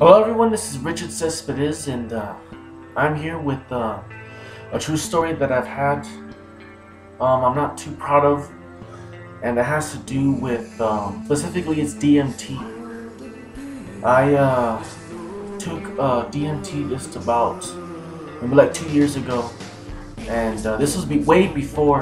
Hello everyone, this is Richard Cespedes and uh, I'm here with uh, a true story that I've had um, I'm not too proud of and it has to do with, um, specifically it's DMT. I uh, took uh, DMT just about maybe like two years ago and uh, this was be way before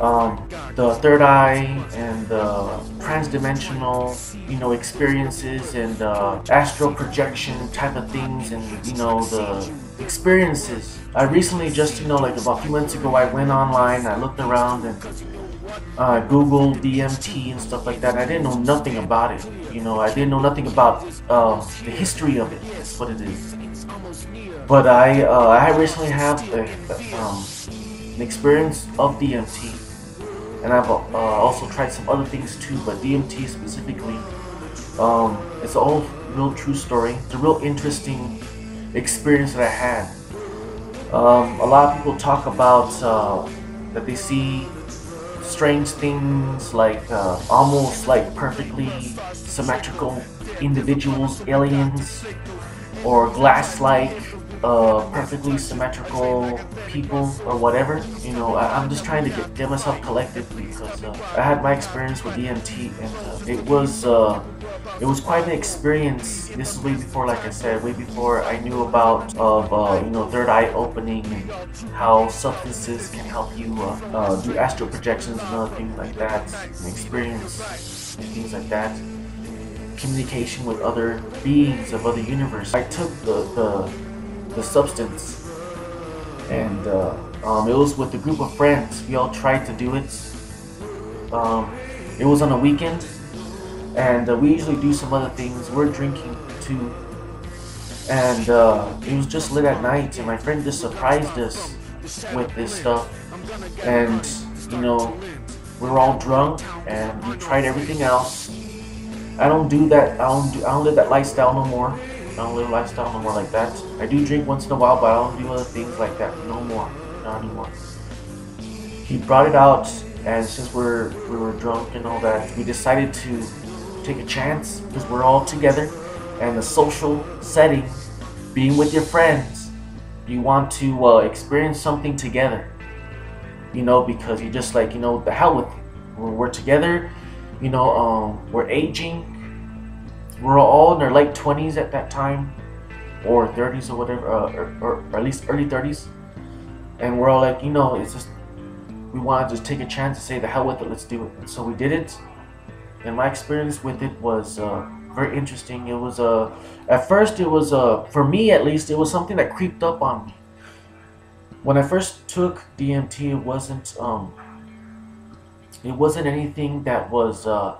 um, the third eye and the trans-dimensional, you know, experiences and uh, astral projection type of things and, you know, the experiences. I recently just, you know, like about a few months ago, I went online, I looked around and uh, Googled DMT and stuff like that. I didn't know nothing about it. You know, I didn't know nothing about uh, the history of it. That's what it is. But I, uh, I recently have a, um, an experience of DMT, and I've uh, also tried some other things too. But DMT specifically, um, it's old, real true story. It's a real interesting experience that I had. Um, a lot of people talk about uh, that they see strange things like uh, almost like perfectly symmetrical individuals, aliens, or glass-like uh, perfectly symmetrical people or whatever. You know, I, am just trying to get, get myself collected because uh, I had my experience with DMT and uh, it was uh, it was quite an experience. This is way before, like I said, way before I knew about of uh, you know third eye opening and how substances can help you uh, uh, do astral projections and other things like that, and experience and things like that communication with other beings of other universe. I took the, the the substance. And uh, um, it was with a group of friends. We all tried to do it. Um, it was on a weekend, and uh, we usually do some other things. We're drinking too, and uh, it was just lit at night. And my friend just surprised us with this stuff, and you know, we were all drunk, and we tried everything else. I don't do that. I don't. Do, I don't live that lifestyle no more. I don't live lifestyle no more like that. I do drink once in a while, but I don't do other things like that no more. Not anymore. He brought it out, and since we're we were drunk and all that, we decided to take a chance because we're all together, and the social setting, being with your friends, you want to uh, experience something together. You know, because you just like you know the hell with it. We're, we're together. You know, um, we're aging we're all in our late 20s at that time or 30s or whatever uh, or, or, or, at least early 30s and we're all like you know it's just we want to just take a chance to say the hell with it let's do it. And so we did it. And my experience with it was uh, very interesting. It was uh, at first it was uh, for me at least it was something that creeped up on me. When I first took DMT it wasn't um, it wasn't anything that was uh,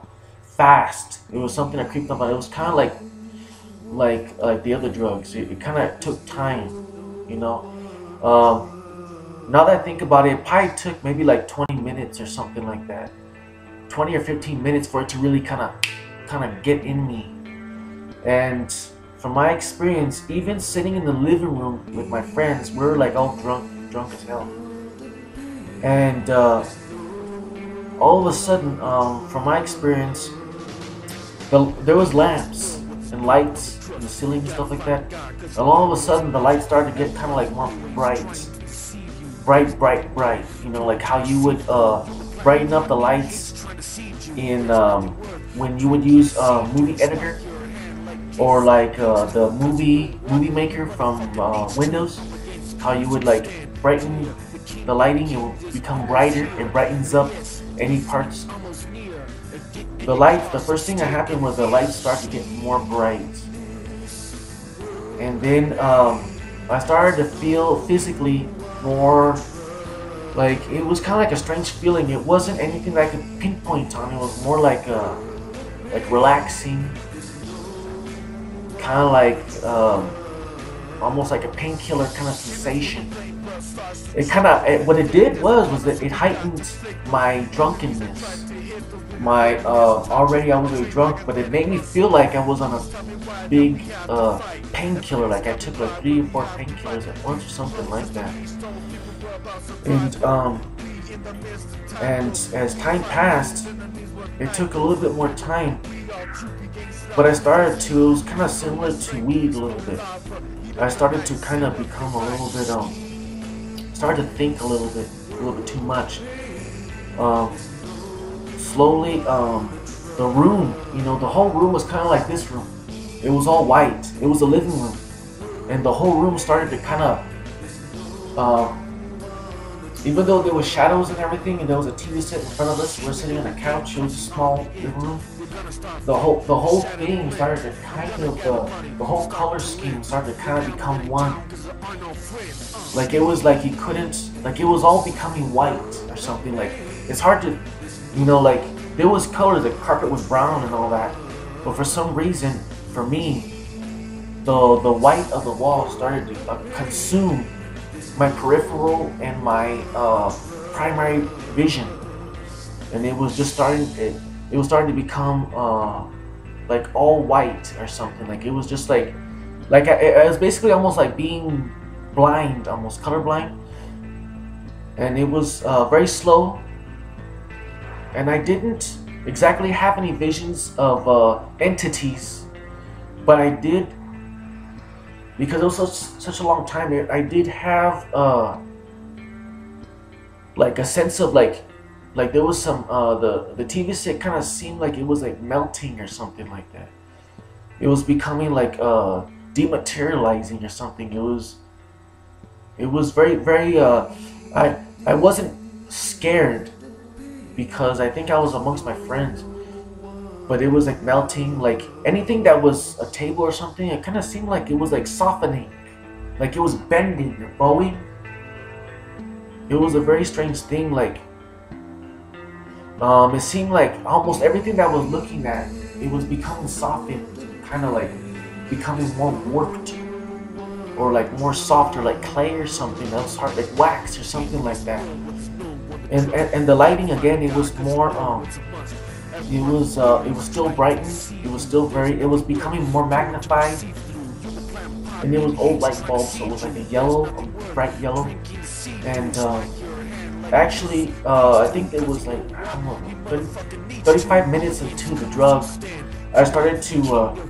fast. It was something that creeped up on. It was kind of like, like like the other drugs. It, it kind of took time, you know. Um, now that I think about it, it probably took maybe like 20 minutes or something like that. 20 or 15 minutes for it to really kind of kind of get in me. And from my experience, even sitting in the living room with my friends, we're like all drunk, drunk as hell. And uh, all of a sudden, um, from my experience, the, there was lamps and lights in the ceiling and stuff like that. And all of a sudden, the lights started to get kind of like more bright, bright, bright, bright. You know, like how you would uh, brighten up the lights in um, when you would use a movie editor or like uh, the movie movie maker from uh, Windows. How you would like brighten the lighting, it will become brighter. It brightens up any parts the lights, the first thing that happened was the lights started to get more bright. And then um, I started to feel physically more like it was kind of like a strange feeling. It wasn't anything I could pinpoint on. It was more like a, like relaxing, kind of like um, almost like a painkiller kind of sensation. It kind of what it did was was that it heightened my drunkenness my uh, already I was really drunk, but it made me feel like I was on a big uh, painkiller, like I took like three or four painkillers at once or something like that. And um, and as time passed, it took a little bit more time, but I started to. It was kind of similar to weed a little bit. I started to kind of become a little bit um, started to think a little bit, a little bit too much. Um, slowly, um, the room, you know, the whole room was kind of like this room. It was all white. It was a living room, and the whole room started to kind of, uh, even though there was shadows and everything, and there was a TV set in front of us, we are sitting on a couch. It was a small room. The whole the whole thing started to kind of uh, the whole color scheme started to kind of become one. Like it was like you couldn't like it was all becoming white or something. Like it's hard to, you know, like there was color. The carpet was brown and all that, but for some reason, for me, the the white of the wall started to uh, consume my peripheral and my uh, primary vision, and it was just starting. It, it was starting to become uh, like all white or something. Like it was just like, like it, was basically almost like being blind, almost colorblind. And it was uh, very slow. And I didn't exactly have any visions of uh, entities, but I did because it was such such a long time. I did have uh, like a sense of like like there was some uh, the the TV set kind of seemed like it was like melting or something like that. It was becoming like uh, dematerializing or something. It was it was very very uh, I I wasn't scared because I think I was amongst my friends. But it was like melting, like anything that was a table or something, it kind of seemed like it was like softening, like it was bending or bowing. It was a very strange thing, like um, it seemed like almost everything that I was looking at, it was becoming softened, kind of like becoming more warped, or like more softer, like clay or something was hard, like wax or something like that. And, and, and the lighting again, it was more um, it was uh, it was still brightened. It was still very. It was becoming more magnified, and it was old light bulbs, so it was like a yellow, a bright yellow, and. Uh, Actually, uh, I think it was like, I don't know, 30, 35 minutes into the drug, I started to, uh,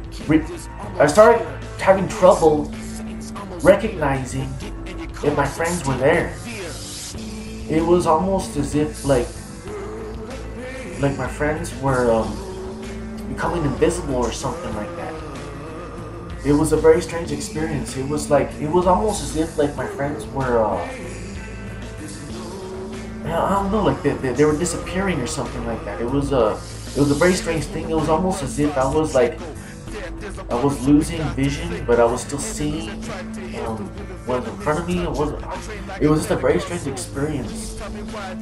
I started having trouble recognizing if my friends were there. It was almost as if like, like my friends were um, becoming invisible or something like that. It was a very strange experience. It was like, it was almost as if like my friends were, uh, I don't know, like they, they, they, were disappearing or something like that. It was a, it was a very strange thing. It was almost as if I was like, I was losing vision, but I was still seeing um, what was in front of me. It was, it was just a very strange experience.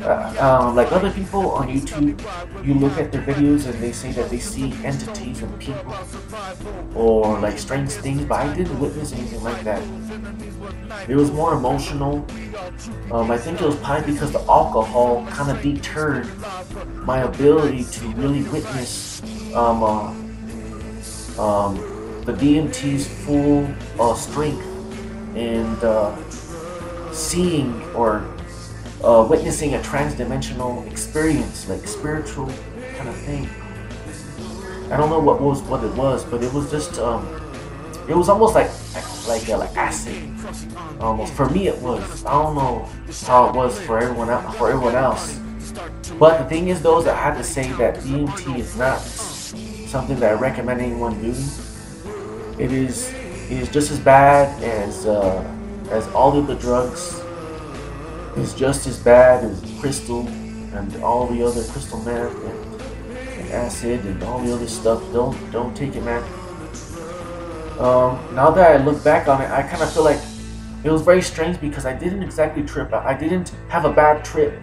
Uh, um, like other people on YouTube, you look at their videos and they say that they see entities and people or like strange things, but I didn't witness anything like that. It was more emotional. Um, I think it was probably because the alcohol kind of deterred my ability to really witness um, uh, um, the DMT's full uh, strength and uh, seeing or uh, witnessing a trans-dimensional experience, like spiritual kind of thing. I don't know what was what it was, but it was just um, it was almost like like uh, like acid. Almost for me, it was. I don't know how it was for everyone. For everyone else, but the thing is, those that had to say that DMT is not something that I recommend anyone do. It is it is just as bad as uh, as all of the drugs. It's just as bad as crystal and all the other crystal meth and, and acid and all the other stuff. Don't don't take it, man. Um, now that I look back on it, I kind of feel like it was very strange because I didn't exactly trip. I didn't have a bad trip.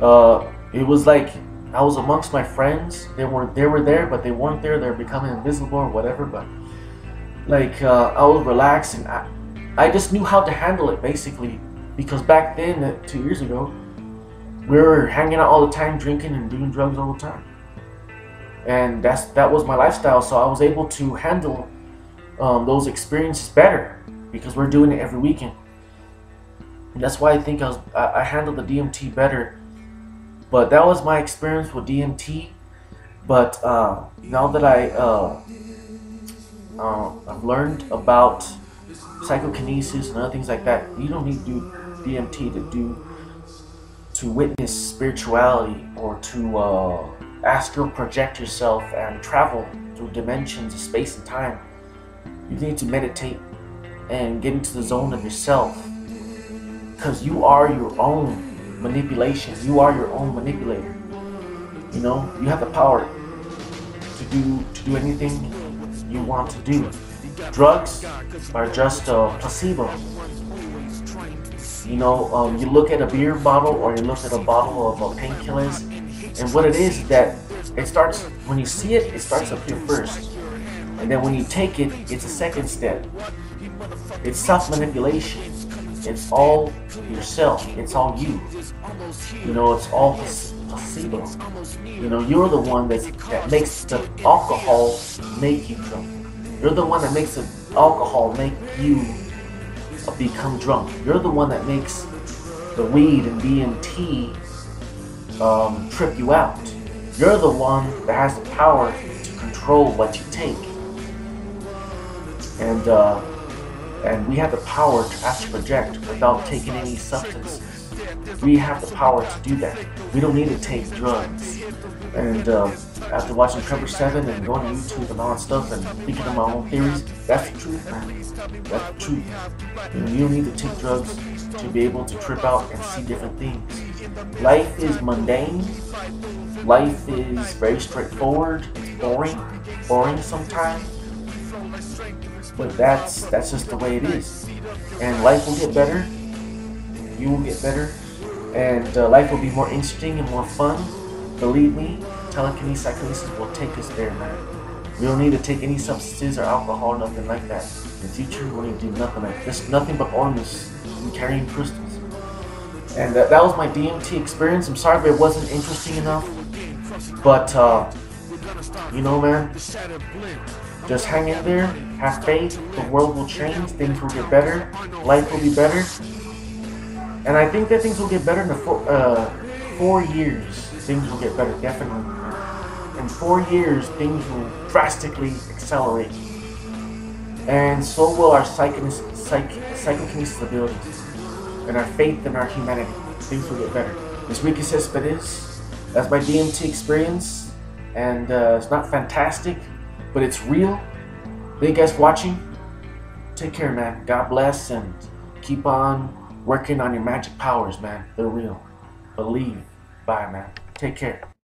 Uh, it was like I was amongst my friends. They were they were there, but they weren't there. They're becoming invisible or whatever. But like uh, I was relaxed and I, I just knew how to handle it basically because back then, uh, two years ago, we were hanging out all the time, drinking and doing drugs all the time and that's that was my lifestyle. So I was able to handle um, those experiences better because we're doing it every weekend. And that's why I think I was I, I handled the DMT better. But that was my experience with DMT, But uh, now that I uh, uh, I've learned about psychokinesis and other things like that, you don't need to do DMT to do to witness spirituality or to uh, astral project yourself and travel through dimensions of space and time. You need to meditate and get into the zone of yourself. Because you are your own manipulation. You are your own manipulator. You know, you have the power to do to do anything you want to do. Drugs are just a placebo. You know, um, you look at a beer bottle or you look at a bottle of uh, painkillers, and what it is that it starts when you see it, it starts up here first, and then when you take it, it's a second step. It's self-manipulation. It's all yourself. It's all you. You know, it's all placebo. You know, you're the one that's, that makes the alcohol make you drunk. You're the one that makes the alcohol make you become drunk. You're the one that makes the weed and DMT um, trip you out. You're the one that has the power to control what you take. And uh, and we have the power to astral project without taking any substances. We have the power to do that. We don't need to take drugs. And uh, after watching Trevor 7 and going to YouTube and all that stuff and thinking of my own theories, that's the truth, man. That's the truth. You, you don't need to take drugs to be able to trip out and see different things. Life is mundane. Life is very straightforward. It's boring. Boring sometimes. But that's that's just the way it is. And life will get better. You will get better. And uh, life will be more interesting and more fun. Believe me, telekinesis, will take us there, man. We don't need to take any substances or alcohol, nothing like that. In the future, we need to do nothing like this. Nothing but oranges and carrying crystals. And that, that was my DMT experience. I'm sorry if it wasn't interesting enough. But, uh, you know, man, just hang in there, have faith, the world will change, things will get better, life will be better. And I think that things will get better in the four, uh, four years. Things will get better, definitely. In four years, things will drastically accelerate. And so will our psychokinesis, psych, abilities and our faith in our humanity. Things will get better. This week is Cespedes. That's my DMT experience. And uh, it's not fantastic, but it's real. Thank you guys for watching. Take care, man. God bless and keep on working on your magic powers, man. They're real. Believe. Bye, man. Take care.